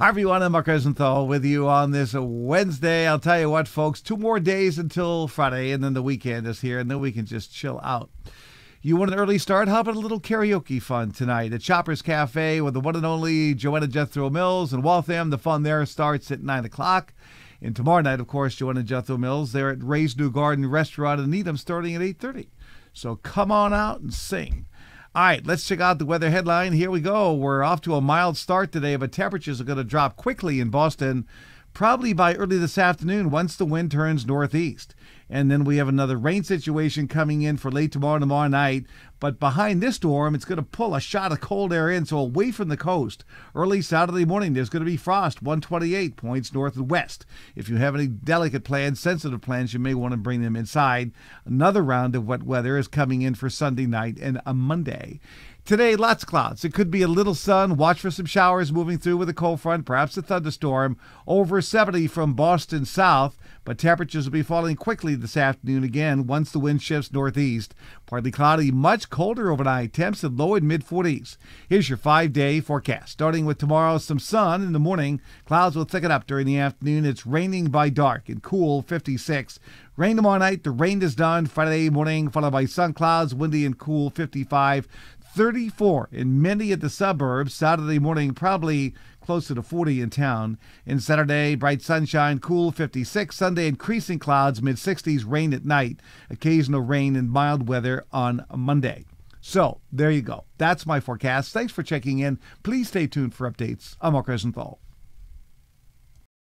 Hi, everyone. I'm Mark Rosenthal with you on this Wednesday. I'll tell you what, folks, two more days until Friday, and then the weekend is here, and then we can just chill out. You want an early start? How about a little karaoke fun tonight at Chopper's Cafe with the one and only Joanna Jethro Mills in Waltham? The fun there starts at 9 o'clock. And tomorrow night, of course, Joanna Jethro Mills there at Ray's New Garden Restaurant in Needham starting at 8.30. So come on out and sing. All right, let's check out the weather headline. Here we go. We're off to a mild start today, but temperatures are going to drop quickly in Boston, probably by early this afternoon once the wind turns northeast. And then we have another rain situation coming in for late tomorrow, tomorrow night. But behind this storm, it's going to pull a shot of cold air in, so away from the coast. Early Saturday morning, there's going to be frost, 128 points north and west. If you have any delicate plans, sensitive plans, you may want to bring them inside. Another round of wet weather is coming in for Sunday night and a Monday. Today, lots of clouds. It could be a little sun. Watch for some showers moving through with a cold front, perhaps a thunderstorm. Over 70 from Boston south, but temperatures will be falling quickly this afternoon again once the wind shifts northeast. Partly cloudy, much colder overnight. Temps in low and mid 40s. Here's your five day forecast. Starting with tomorrow, some sun in the morning. Clouds will thicken up during the afternoon. It's raining by dark and cool 56. Rain tomorrow night. The rain is done. Friday morning, followed by sun clouds, windy and cool 55. 34 in many of the suburbs. Saturday morning, probably closer to 40 in town. In Saturday, bright sunshine, cool 56. Sunday, increasing clouds, mid 60s, rain at night. Occasional rain and mild weather on Monday. So there you go. That's my forecast. Thanks for checking in. Please stay tuned for updates. I'm Mark Rosenthal.